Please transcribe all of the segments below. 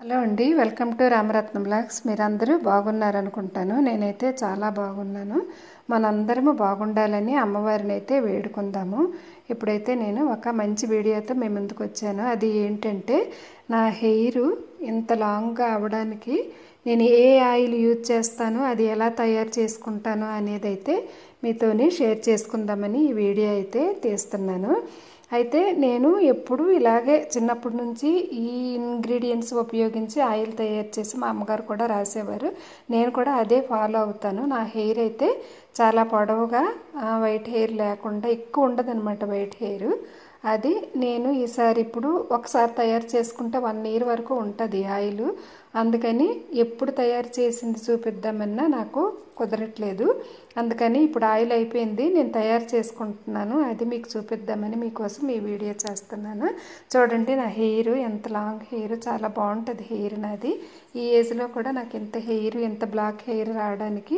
Hello అండి welcome to Ramaratnam blogs మీరందరూ బాగున్నారనుకుంటాను. నేనైతే చాలా బాగున్నాను. మనందరము బాగుండాలని అమ్మవారిని అయితే వేడుకుందాము. ఇప్పుడైతే నేను ఒక మంచి వీడియోతో మీ ముందుకు వచ్చాను. అది ఏంటంటే నా హెయిర్ ఇంత లాంగ్గా అవడానికి నేను ఏ ఆయిల్ యూజ్ చేస్తాను అది ఎలా తయారు చేసుకుంటాను అనేది అయితే మీతోని షేర్ చేసుకుందామని ఈ వీడియో అయితే తీస్తున్నాను. అయితే నేను ఎప్పుడు ఇలాగే చిన్నప్పటి నుంచి ఈ ఇంగ్రీడియంట్స్ ఉపయోగించి ఆయిల్ తయారు చేసి మా అమ్మగారు కూడా రాసేవారు. నేను కూడా అదే ఫాలో అవుతాను. నా హెయిర్ అయితే చాలా పొడవుగా వైట్ హెయిర్ లేకుండా ఎక్కువ ఉండదన్నమాట వైట్ హెయిర్. అది నేను ఈసారి ఇప్పుడు ఒకసారి తయారు చేసుకుంటే వన్ ఇయర్ వరకు ఉంటుంది ఆయిల్. అందుకని ఎప్పుడు తయారు చేసింది చూపిద్దామన్నా నాకు కుదరట్లేదు. అందుకని ఇప్పుడు ఆయిల్ అయిపోయింది నేను తయారు చేసుకుంటున్నాను. అది మీకు చూపిద్దామని మీకోసం ఈ వీడియో చేస్తున్నాను. చూడండి నా హెయిర్ ఎంత లాంగ్ హెయిర్ చాలా బాగుంటుంది హెయిర్ నాది. ఈ ఏజ్లో కూడా నాకు ఎంత హెయిర్ ఎంత బ్లాక్ హెయిర్ రావడానికి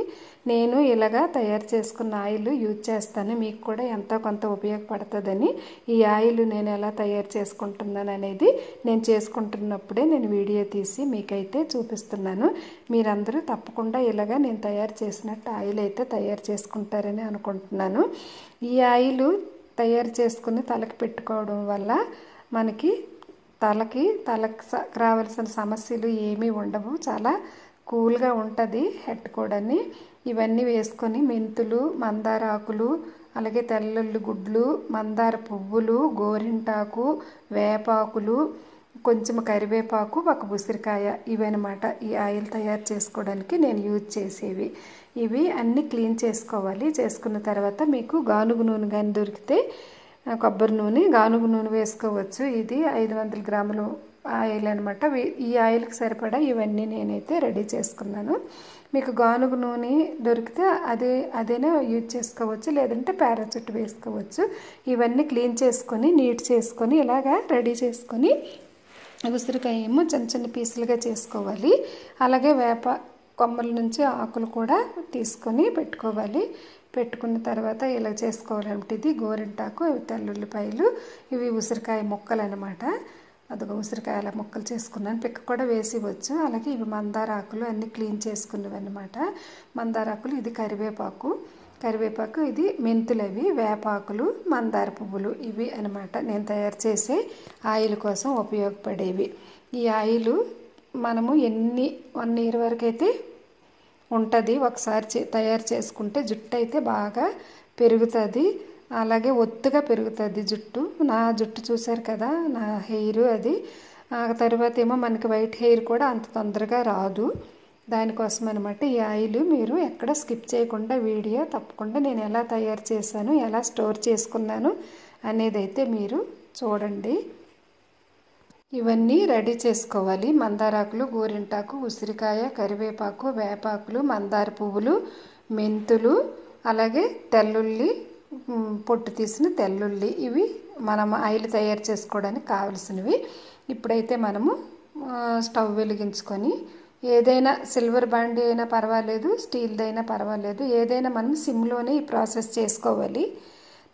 నేను ఇలాగా తయారు చేసుకున్న ఆయిల్ యూజ్ చేస్తాను. మీకు కూడా ఎంతో కొంత ఉపయోగపడుతుందని ఈ ఆయిల్ నేను ఎలా తయారు చేసుకుంటున్నాను అనేది నేను చేసుకుంటున్నప్పుడే నేను వీడియో తీసి మీకైతే చూపిస్తున్నాను. మీరందరూ తప్పకుండా ఇలాగా నేను తయారు చేసినట్టు ఆయిల్ అయితే తయారు చేసుకుంటారని అనుకుంటున్నాను. ఈ ఆయిల్ తయారు చేసుకుని తలకి పెట్టుకోవడం వల్ల మనకి తలకి తలకు రావాల్సిన సమస్యలు ఏమీ ఉండవు. చాలా కూల్గా ఉంటుంది హెడ్ కూడాని. ఇవన్నీ వేసుకొని మెంతులు మందార ఆకులు అలాగే తెల్లుల్లి గుడ్లు మందార పువ్వులు గోరింటాకు వేపాకులు కొంచెం కరివేపాకు ఒక ఉసిరికాయ ఇవన్నమాట ఈ ఆయిల్ తయారు చేసుకోవడానికి నేను యూజ్ చేసేవి. ఇవి అన్నీ క్లీన్ చేసుకోవాలి. చేసుకున్న తర్వాత మీకు గానుగు నూనె కానీ దొరికితే కొబ్బరి నూనె గానుగు నూనె వేసుకోవచ్చు. ఇది ఐదు వందల గ్రాములు ఆయిల్ అనమాట ఈ ఆయిల్కి సరిపడా ఇవన్నీ నేనైతే రెడీ చేసుకున్నాను. మీకు గానుగు నూనె దొరికితే అదే అదేనా యూజ్ చేసుకోవచ్చు లేదంటే పారాచూట్ వేసుకోవచ్చు. ఇవన్నీ క్లీన్ చేసుకొని నీట్ చేసుకొని ఇలాగా రెడీ చేసుకొని ఉసిరికాయ ఏమో చిన్న చిన్న పీసులుగా చేసుకోవాలి. అలాగే వేప కొమ్మల నుంచి ఆకులు కూడా తీసుకొని పెట్టుకోవాలి. పెట్టుకున్న తర్వాత ఇలా చేసుకోవాలంటే ఇది గోరింటాకు ఇవి తెల్లుల్లిపాయలు ఇవి ఉసిరికాయ ముక్కలు అనమాట అదొక ఉసిరికాయల ముక్కలు చేసుకున్నాను. పిక్క కూడా వేసివచ్చు అలాగే ఇవి మందార ఆకులు అన్నీ క్లీన్ చేసుకున్నవి అనమాట మందార ఆకులు ఇది కరివేపాకు. కరివేపాకు ఇది మెంతులు అవి వేపాకులు మందార పువ్వులు ఇవి అనమాట నేను తయారు చేసే ఆయిల్ కోసం ఉపయోగపడేవి. ఈ ఆయిల్ మనము ఎన్ని వన్ ఇయర్ వరకు అయితే ఉంటుంది. ఒకసారి తయారు చేసుకుంటే జుట్టు అయితే బాగా పెరుగుతుంది. అలాగే ఒత్తుగా పెరుగుతుంది జుట్టు. నా జుట్టు చూశారు కదా నా హెయిర్ అది. ఆ తర్వాత ఏమో మనకి వైట్ హెయిర్ కూడా అంత తొందరగా రాదు. దానికోసం అనమాట ఈ ఆయిల్ మీరు ఎక్కడ స్కిప్ చేయకుండా వీడియో తప్పకుండా నేను ఎలా తయారు చేశాను ఎలా స్టోర్ చేసుకున్నాను అనేది అయితే మీరు చూడండి. ఇవన్నీ రెడీ చేసుకోవాలి. మందారాకులు గోరింటాకు ఉసిరికాయ కరివేపాకు వేపాకులు మందార పువ్వులు మెంతులు అలాగే తెల్లుల్లి పొట్టు తీసిన తెల్లుల్లి. ఇవి మనం ఆయిల్ తయారు చేసుకోవడానికి కావలసినవి. ఇప్పుడైతే మనము స్టవ్ వెలిగించుకొని ఏదైనా సిల్వర్ బాండీ అయినా పర్వాలేదు స్టీల్ది అయినా పర్వాలేదు. ఏదైనా మనం సిమ్లోనే ఈ ప్రాసెస్ చేసుకోవాలి.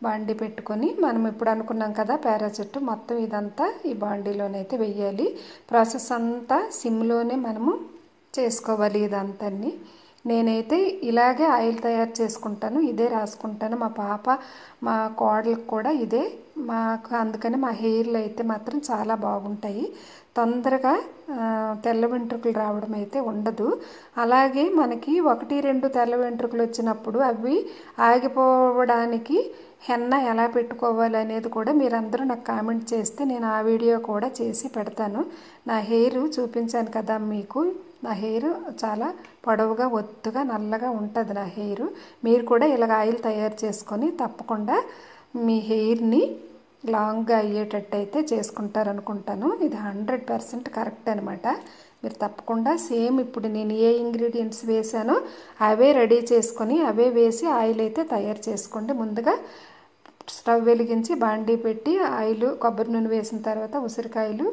బాండీ పెట్టుకొని మనం ఇప్పుడు అనుకున్నాం కదా పారాచెట్టు. మొత్తం ఇదంతా ఈ బాండీలోనైతే వెయ్యాలి. ప్రాసెస్ అంతా సిమ్లోనే మనము చేసుకోవాలి ఇదంతా నేనైతే ఇలాగే ఆయిల్ తయారు చేసుకుంటాను ఇదే రాసుకుంటాను. మా పాప మా కోడలకు కూడా ఇదే. మాకు అందుకని మా హెయిర్లు అయితే మాత్రం చాలా బాగుంటాయి. తొందరగా తెల్ల వెంట్రుకలు రావడం అయితే ఉండదు. అలాగే మనకి ఒకటి రెండు తెల్ల వెంట్రుకలు వచ్చినప్పుడు అవి ఆగిపోవడానికి హెన్న ఎలా పెట్టుకోవాలి అనేది కూడా మీరందరూ నాకు కామెంట్ చేస్తే నేను ఆ వీడియో కూడా చేసి పెడతాను. నా హెయిర్ చూపించాను కదా మీకు. నా హెయిర్ చాలా పొడవుగా ఒత్తుగా నల్లగా ఉంటుంది నా హెయిర్. మీరు కూడా ఇలాగ ఆయిల్ తయారు చేసుకొని తప్పకుండా మీ హెయిర్ని లాంగ్గా అయ్యేటట్టు అయితే చేసుకుంటారనుకుంటాను. ఇది హండ్రెడ్ పర్సెంట్ కరెక్ట్ అనమాట మీరు తప్పకుండా సేమ్ ఇప్పుడు నేను ఏ ఇంగ్రీడియంట్స్ వేసానో అవే రెడీ చేసుకొని అవే వేసి ఆయిల్ అయితే తయారు చేసుకోండి. ముందుగా స్టవ్ వెలిగించి బాండీ పెట్టి ఆయిల్ కొబ్బరి నూనె వేసిన తర్వాత ఉసిరికాయలు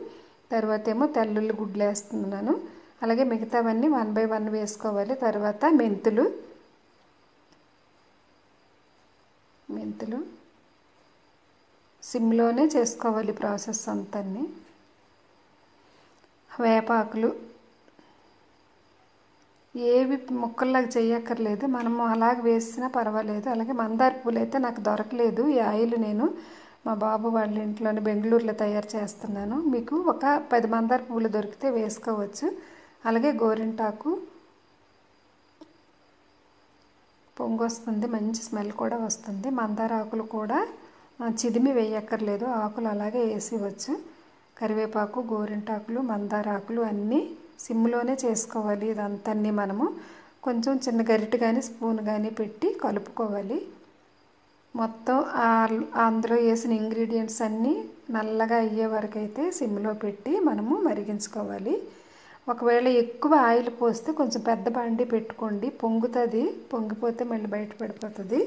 తర్వాత ఏమో తెల్లుల్లి గుడ్లు వేస్తున్నాను. అలాగే మిగతావన్నీ వన్ బై వన్ వేసుకోవాలి. తర్వాత మెంతులు. మెంతులు. సిమ్లోనే చేసుకోవాలి ప్రాసెస్ అంతా వేపాకులు. ఏవి ముక్కల్లాగా చేయక్కర్లేదు. మనము అలాగ వేసినా పర్వాలేదు. అలాగే మందార పూలు అయితే నాకు దొరకలేదు. ఈ ఆయిల్ నేను మా బాబు వాళ్ళ ఇంట్లోని బెంగళూరులో తయారు చేస్తున్నాను. మీకు ఒక పది మందార పూలు దొరికితే వేసుకోవచ్చు. అలాగే గోరింటాకు. పొంగు వస్తుంది మంచి స్మెల్ కూడా వస్తుంది. మందార ఆకులు కూడా చిదిమి వేయక్కర్లేదు. ఆకులు అలాగే వేసివచ్చు కరివేపాకు గోరింటాకులు మందార ఆకులు అన్నీ సిమ్లోనే చేసుకోవాలి. ఇదంతా మనము కొంచెం చిన్న గరిటె కానీ స్పూన్ కానీ పెట్టి కలుపుకోవాలి. మొత్తం అందులో వేసిన ఇంగ్రీడియంట్స్ అన్నీ నల్లగా అయ్యే వరకు అయితే సిమ్లో పెట్టి మనము మరిగించుకోవాలి. ఒకవేళ ఎక్కువ ఆయిల్ పోస్తే కొంచెం పెద్ద బండి పెట్టుకోండి. పొంగుతుంది పొంగిపోతే మళ్ళీ బయట పడిపోతుంది.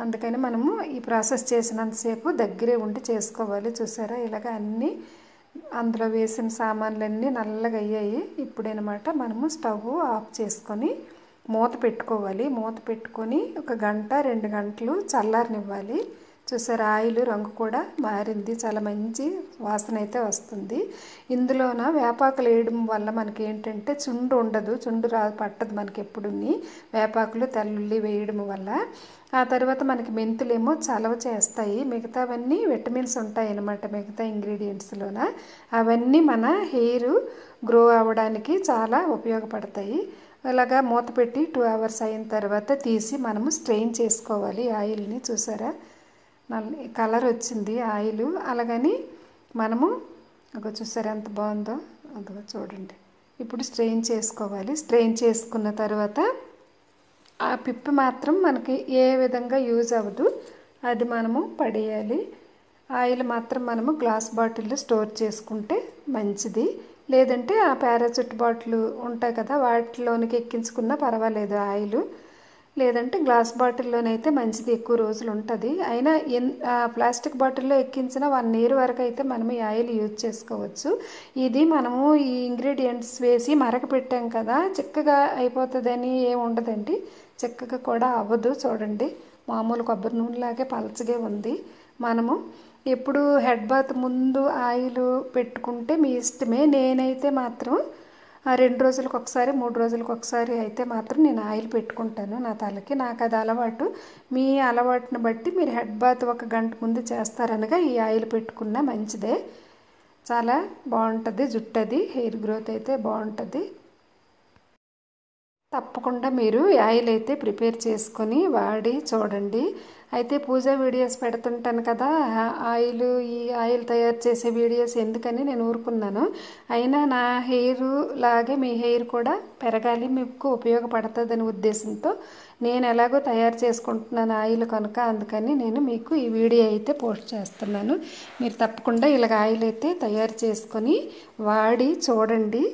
అందుకని మనము ఈ ప్రాసెస్ చేసినంతసేపు దగ్గరే ఉండి చేసుకోవాలి. చూసారా? ఇలాగ అన్నీ అందులో వేసిన సామాన్లన్నీ నల్లగా అయ్యాయి. ఇప్పుడనమాట మనము స్టవ్ ఆఫ్ చేసుకొని మూత పెట్టుకోవాలి. మూత పెట్టుకొని ఒక గంట రెండు గంటలు చల్లారనివ్వాలి. చూసారా? ఆయిల్ రంగు కూడా మారింది. చాలా మంచి వాసన అయితే వస్తుంది. ఇందులోన వేపాకులు వేయడం వల్ల మనకి ఏంటంటే చుండు ఉండదు. చుండు రా పట్టదు మనకి ఎప్పుడుని వేపాకులు తెల్లుల్లి వేయడం వల్ల. ఆ తర్వాత మనకి మెంతులేమో చలవ చేస్తాయి. మిగతావన్నీ విటమిన్స్ ఉంటాయి అన్నమాట మిగతా ఇంగ్రీడియంట్స్లోన. అవన్నీ మన హెయిర్ గ్రో అవ్వడానికి చాలా ఉపయోగపడతాయి. అలాగా మూత పెట్టి టూ అవర్స్ అయిన తర్వాత తీసి మనము స్ట్రెయిన్ చేసుకోవాలి. ఆయిల్ని చూసారా? నల్ల కలర్ వచ్చింది ఆయిల్. అలాగని మనము ఒక చూసారు ఎంత బాగుందో? అదిగో చూడండి. ఇప్పుడు స్ట్రెయిన్ చేసుకోవాలి. స్ట్రెయిన్ చేసుకున్న తర్వాత ఆ పిప్పి మాత్రం మనకి ఏ విధంగా యూజ్ అవ్వదు. అది మనము పడేయాలి. ఆయిల్ మాత్రం మనము గ్లాస్ బాటిల్లో స్టోర్ చేసుకుంటే మంచిది. లేదంటే ఆ పారాచూట్ బాటిల్ ఉంటాయి కదా వాటిలోనికి ఎక్కించుకున్నా పర్వాలేదు ఆయిల్. లేదంటే గ్లాస్ బాటిల్లోనైతే మంచిది ఎక్కువ రోజులు ఉంటుంది. అయినా ఎన్ ప్లాస్టిక్ బాటిల్లో ఎక్కించిన వన్ ఇయర్ వరకు అయితే మనం ఈ ఆయిల్ యూజ్ చేసుకోవచ్చు. ఇది మనము ఈ ఇంగ్రీడియంట్స్ వేసి మరక పెట్టాం కదా చిక్కగా అయిపోతుందని ఏముండదండి చిక్కగా కూడా అవ్వదు చూడండి. మామూలు కొబ్బరి నూనెలాగే పలచగే ఉంది. మనము ఎప్పుడు హెడ్ బాత్ ముందు ఆయిల్ పెట్టుకుంటే మీ ఇష్టమే. నేనైతే మాత్రం రెండు రోజులకు ఒకసారి మూడు రోజులకు ఒకసారి అయితే మాత్రం నేను ఆయిల్ పెట్టుకుంటాను నా తలకి. నాకు అది అలవాటు. మీ అలవాటుని బట్టి మీరు హెడ్ బాత్ ఒక గంట ముందు చేస్తారనగా ఈ ఆయిల్ పెట్టుకున్న మంచిదే. చాలా బాగుంటుంది జుట్టు అది హెయిర్ గ్రోత్ అయితే బాగుంటుంది. తప్పకుండా మీరు ఆయిల్ అయితే ప్రిపేర్ చేసుకొని వాడి చూడండి. అయితే పూజ వీడియోస్ పెడుతుంటాను కదా ఆయిల్ ఈ ఆయిల్ తయారు చేసే వీడియోస్ ఎందుకని నేను ఊరుకున్నాను. అయినా నా హెయిర్ లాగే మీ హెయిర్ కూడా పెరగాలి మీకు ఉపయోగపడుతుందని ఉద్దేశంతో నేను ఎలాగో తయారు చేసుకుంటున్నాను ఆయిల్ కనుక అందుకని నేను మీకు ఈ వీడియో అయితే పోస్ట్ చేస్తున్నాను. మీరు తప్పకుండా ఇలాగ ఆయిల్ అయితే తయారు చేసుకొని వాడి చూడండి.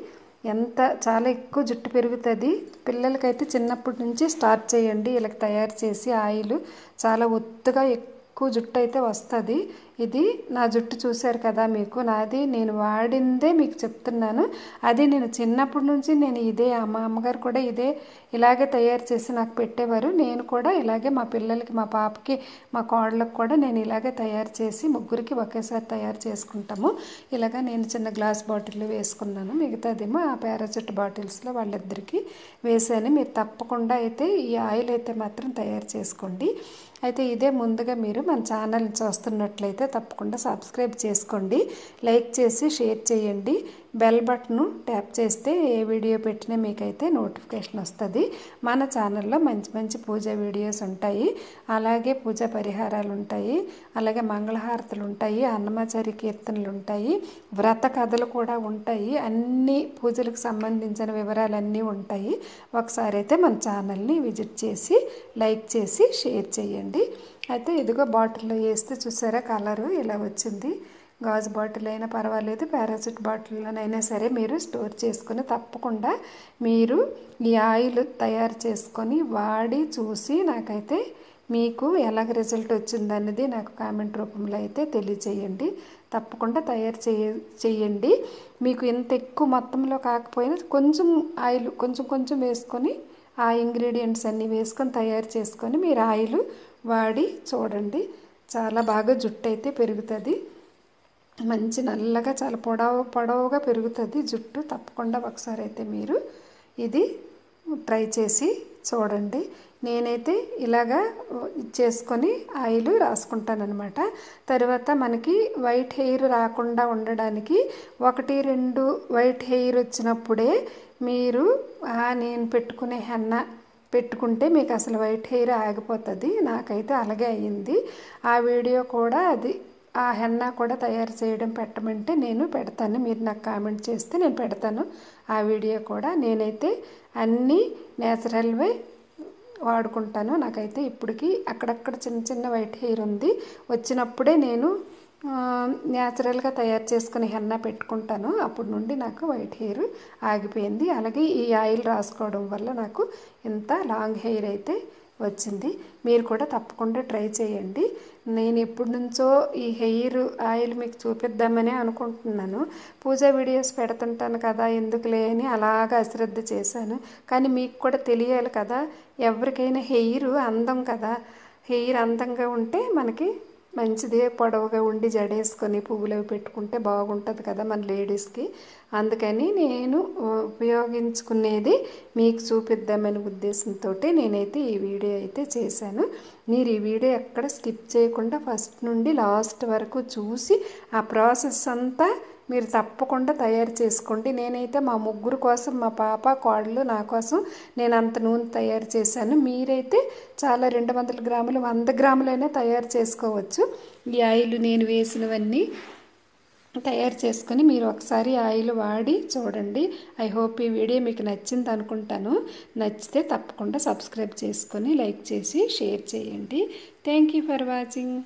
ఎంత చాలా ఎక్కువ జుట్టు పెరుగుతుంది. పిల్లలకైతే చిన్నప్పటి నుంచి స్టార్ట్ చేయండి. ఇలా తయారు చేసి ఆయిల్ చాలా ఒత్తుగా ఎక్కువ జుట్టు అయితే వస్తుంది. ఇది నా జుట్టు చూశారు కదా మీకు? నాది నేను వాడిందే మీకు చెప్తున్నాను. అది నేను చిన్నప్పటి నుంచి నేను ఇదే మా అమ్మగారు కూడా ఇదే ఇలాగే తయారు చేసి నాకు పెట్టేవారు. నేను కూడా ఇలాగే మా పిల్లలకి మా పాపకి మా కోడలకు కూడా నేను ఇలాగే తయారు చేసి ముగ్గురికి ఒకేసారి తయారు చేసుకుంటాము. ఇలాగ నేను చిన్న గ్లాస్ బాటిల్ వేసుకున్నాను. మిగతాదేమో ఆ పారాచూట్ బాటిల్స్లో వాళ్ళిద్దరికీ వేసాను మీరు తప్పకుండా అయితే ఈ ఆయిల్ అయితే మాత్రం తయారు చేసుకోండి. అయితే ఇదే ముందుగా మీరు మన ఛానల్ చూస్తున్నట్లయితే తప్పకుండా సబ్స్క్రైబ్ చేసుకోండి లైక్ చేసి షేర్ చేయండి. బెల్ బటన్ ట్యాప్ చేస్తే ఏ వీడియో పెట్టినా మీకైతే నోటిఫికేషన్ వస్తుంది. మన ఛానల్లో మంచి మంచి పూజ వీడియోస్ ఉంటాయి. అలాగే పూజ పరిహారాలు ఉంటాయి. అలాగే మంగళహారతులు ఉంటాయి. అన్నమాచారి కీర్తనలు ఉంటాయి. వ్రత కథలు కూడా ఉంటాయి. అన్ని పూజలకు సంబంధించిన వివరాలన్నీ ఉంటాయి. ఒకసారి అయితే మన ఛానల్ని విజిట్ చేసి లైక్ చేసి షేర్ చేయండి. అయితే ఇదిగో బాటిల్లో వేస్తే చూసారా కలరు ఇలా వచ్చింది? గాజు బాటిల్ అయినా పర్వాలేదు పారాసిట్ బాటిల్లోనైనా సరే మీరు స్టోర్ చేసుకుని తప్పకుండా మీరు ఈ ఆయిల్ తయారు చేసుకొని వాడి చూసి నాకైతే మీకు ఎలాగ రిజల్ట్ వచ్చిందన్నది నాకు కామెంట్ రూపంలో అయితే తెలియచేయండి తప్పకుండా తయారు చేయ చేయండి. మీకు ఇంత ఎక్కువ మొత్తంలో కాకపోయినా కొంచెం ఆయిల్ కొంచెం కొంచెం వేసుకొని ఆ ఇంగ్రీడియంట్స్ అన్నీ వేసుకొని తయారు చేసుకొని మీరు ఆయిల్ వాడి చూడండి. చాలా బాగా జుట్టు అయితే పెరుగుతుంది. మంచి నల్లగా చాలా పొడవు పొడవుగా పెరుగుతుంది. జుట్టు తప్పకుండా ఒకసారి అయితే మీరు ఇది ట్రై చేసి చూడండి. నేనైతే ఇలాగా చేసుకొని ఆయిల్ రాసుకుంటానమాట తర్వాత మనకి వైట్ హెయిర్ రాకుండా ఉండడానికి ఒకటి రెండు వైట్ హెయిర్ వచ్చినప్పుడే మీరు నేను పెట్టుకునే హెన్న పెట్టుకుంటే మీకు అసలు వైట్ హెయిర్ ఆగిపోతుంది. నాకైతే అలాగే అయ్యింది. ఆ వీడియో కూడా అది ఆ హెన్నా కూడా తయారు చేయడం పెట్టమంటే నేను పెడతాను. మీరు నాకు కామెంట్ చేస్తే నేను పెడతాను. ఆ వీడియో కూడా నేనైతే అన్నీ నేచురల్వే వాడుకుంటాను. నాకైతే ఇప్పటికి అక్కడక్కడ చిన్న చిన్న వైట్ హెయిర్ ఉంది. వచ్చినప్పుడే నేను న్యాచురల్గా తయారు చేసుకుని హెన్నా పెట్టుకుంటాను. అప్పటి నుండి నాకు వైట్ హెయిర్ ఆగిపోయింది. అలాగే ఈ ఆయిల్ రాసుకోవడం వల్ల నాకు ఇంత లాంగ్ హెయిర్ అయితే వచ్చింది. మీరు కూడా తప్పకుండా ట్రై చేయండి. నేను ఎప్పటి నుంచో ఈ హెయిర్ ఆయిల్ మీకు చూపిద్దామని అనుకుంటున్నాను. పూజ వీడియోస్ పెడుతుంటాను కదా ఎందుకులే అని అలాగా అశ్రద్ధ చేశాను. కానీ మీకు కూడా తెలియాలి కదా ఎవరికైనా హెయిర్ అందం కదా. హెయిర్ అందంగా ఉంటే మనకి మంచిదే పొడవుగా ఉండి జడేసుకొని పువ్వులు అవి పెట్టుకుంటే బాగుంటుంది కదా మన లేడీస్కి. అందుకని నేను ఉపయోగించుకునేది మీకు చూపిద్దామనే ఉద్దేశంతో నేనైతే ఈ వీడియో అయితే చేశాను. మీరు ఈ వీడియో ఎక్కడ స్కిప్ చేయకుండా ఫస్ట్ నుండి లాస్ట్ వరకు చూసి ఆ ప్రాసెస్ అంతా మీరు తప్పకుండా తయారు చేసుకోండి. నేనైతే మా ముగ్గురు కోసం మా పాప కోడలు నా కోసం నేను అంత నూనె తయారు చేశాను. మీరైతే చాలా రెండు వందల గ్రాములు వంద గ్రాములైనా తయారు చేసుకోవచ్చు. ఈ ఆయిల్ నేను వేసినవన్నీ తయారు చేసుకొని మీరు ఒకసారి ఆయిల్ వాడి చూడండి. ఐ హోప్ ఈ వీడియో మీకు నచ్చింది అనుకుంటాను. నచ్చితే తప్పకుండా సబ్స్క్రైబ్ చేసుకొని లైక్ చేసి షేర్ చేయండి. Thank you for watching.